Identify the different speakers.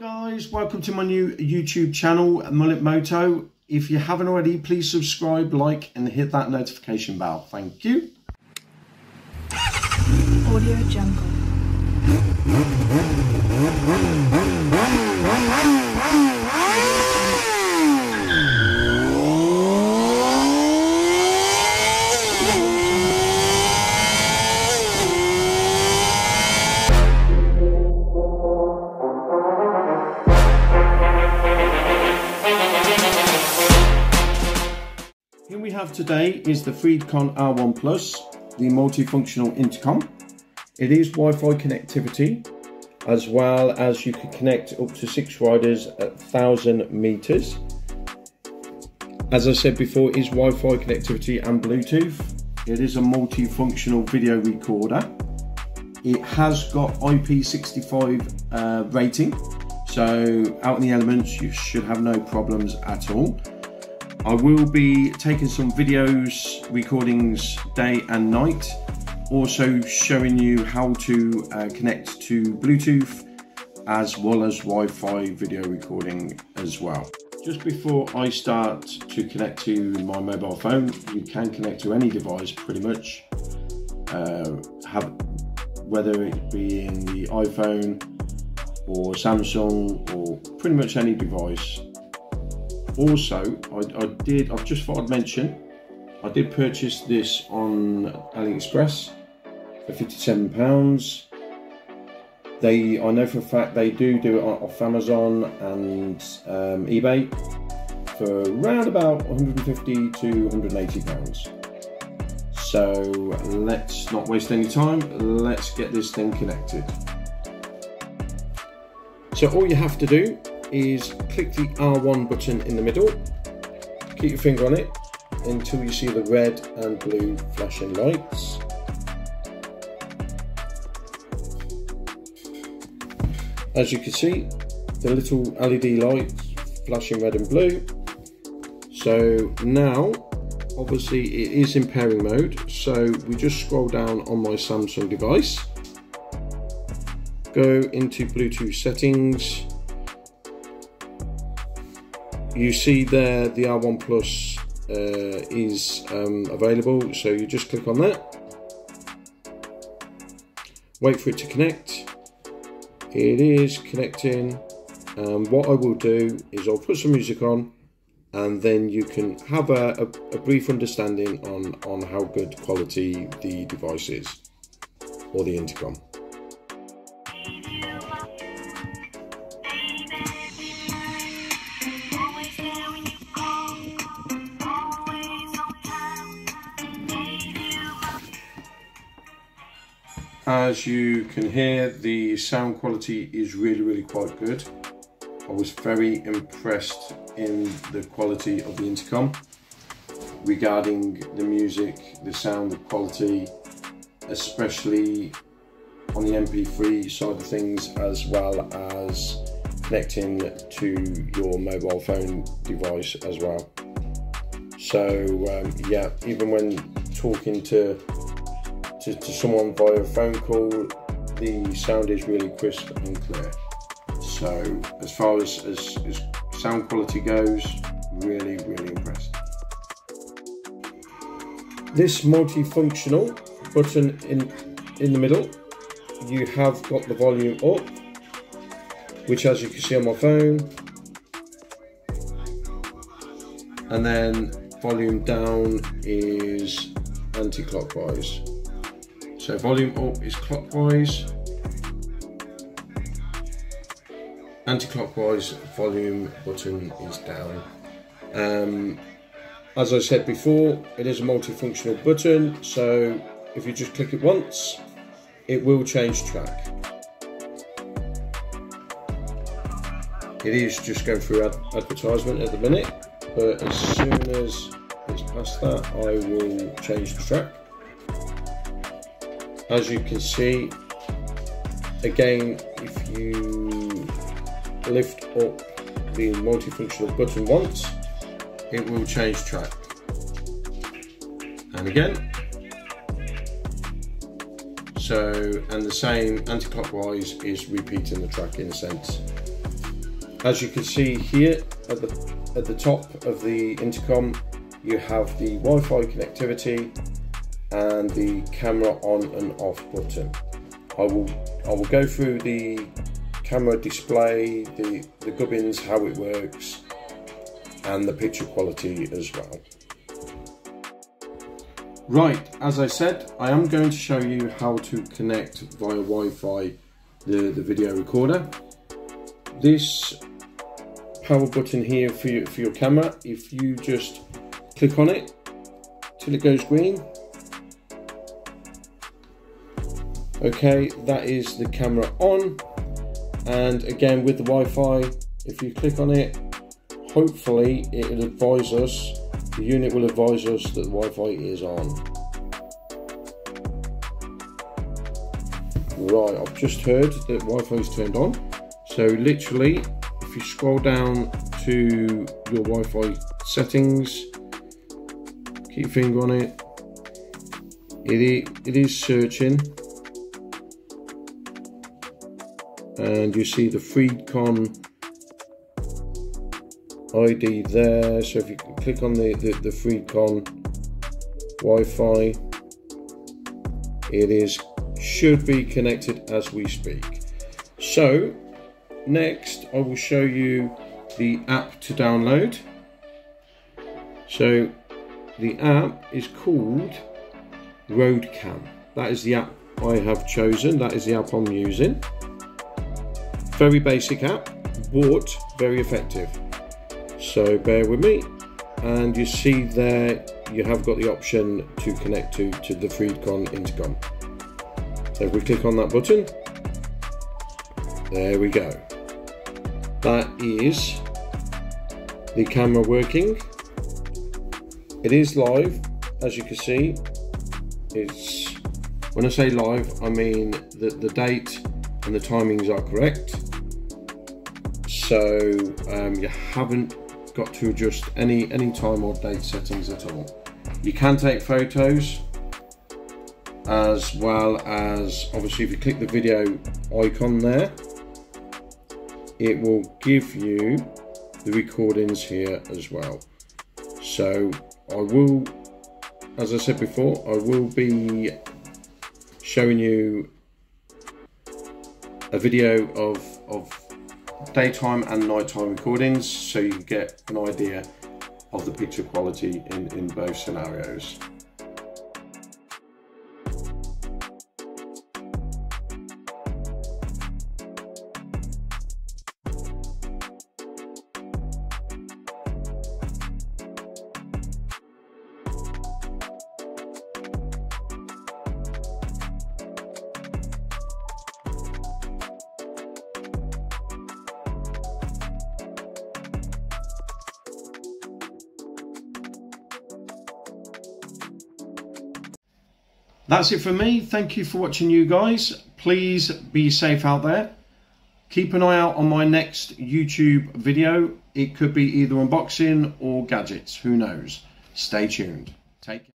Speaker 1: guys, welcome to my new YouTube channel, Mullet Moto. If you haven't already, please subscribe, like and hit that notification bell. Thank you.
Speaker 2: Audio Jungle.
Speaker 1: Have today is the Freedconn R1 Plus, the multifunctional intercom. It is Wi-Fi connectivity, as well as you can connect up to six riders at 1000 meters. As I said before, it is Wi-Fi connectivity and Bluetooth. It is a multifunctional video recorder. It has got IP65 uh, rating, so out in the elements you should have no problems at all. I will be taking some videos, recordings day and night, also showing you how to uh, connect to Bluetooth as well as Wi-Fi video recording as well. Just before I start to connect to my mobile phone, you can connect to any device pretty much, uh, have, whether it be in the iPhone or Samsung or pretty much any device also I, I, did I've just thought I'd mention I did purchase this on AliExpress for 57 pounds. They I know for a fact they do do it off Amazon and um, eBay for around about 150 to 180 pounds. So let's not waste any time. Let's get this thing connected. So all you have to do is click the R1 button in the middle, keep your finger on it until you see the red and blue flashing lights. As you can see, the little LED lights flashing red and blue. So now, obviously it is in pairing mode, so we just scroll down on my Samsung device, go into Bluetooth settings, you see there the R1 Plus uh, is um, available so you just click on that. Wait for it to connect. It is connecting. And what I will do is I'll put some music on and then you can have a, a, a brief understanding on, on how good quality the device is or the intercom. As you can hear, the sound quality is really, really quite good. I was very impressed in the quality of the intercom regarding the music, the sound, the quality, especially on the MP3 side of things, as well as connecting to your mobile phone device as well. So um, yeah, even when talking to to, to someone via phone call, the sound is really crisp and clear. So as far as, as, as sound quality goes, really, really impressed. This multifunctional button in, in the middle, you have got the volume up, which as you can see on my phone, and then volume down is anti-clockwise. So volume up is clockwise, anti-clockwise volume button is down. Um, as I said before, it is a multifunctional button, so if you just click it once, it will change track. It is just going through ad advertisement at the minute, but as soon as it's past that, I will change the track as you can see again if you lift up the multifunctional button once it will change track. And again. So and the same anti-clockwise is repeating the track in a sense. As you can see here at the, at the top of the intercom, you have the Wi-Fi connectivity and the camera on and off button. I will I will go through the camera display, the, the gubbins, how it works, and the picture quality as well. Right, as I said, I am going to show you how to connect via Wi-Fi the, the video recorder. This power button here for your, for your camera, if you just click on it till it goes green, okay that is the camera on. And again with the Wi-Fi if you click on it hopefully it will advise us the unit will advise us that the Wi-Fi is on. Right I've just heard that Wi-Fi is turned on. So literally if you scroll down to your Wi-Fi settings keep your finger on it. It, it is searching and you see the Freedconn ID there. So if you click on the, the, the Wi-Fi it is should be connected as we speak. So next I will show you the app to download. So the app is called Roadcam. That is the app I have chosen. That is the app I'm using very basic app, but very effective. So bear with me. And you see there, you have got the option to connect to, to the Freedconn intercom. So if we click on that button, there we go. That is the camera working. It is live, as you can see. It's when I say live, I mean that the date and the timings are correct so um, you haven't got to adjust any any time or date settings at all. You can take photos as well as obviously if you click the video icon there it will give you the recordings here as well. So I will as I said before I will be showing you a video of, of daytime and nighttime recordings so you can get an idea of the picture quality in, in both scenarios. That's it for me. Thank you for watching you guys. Please be safe out there. Keep an eye out on my next YouTube video. It could be either unboxing or gadgets. Who knows? Stay tuned. Take care.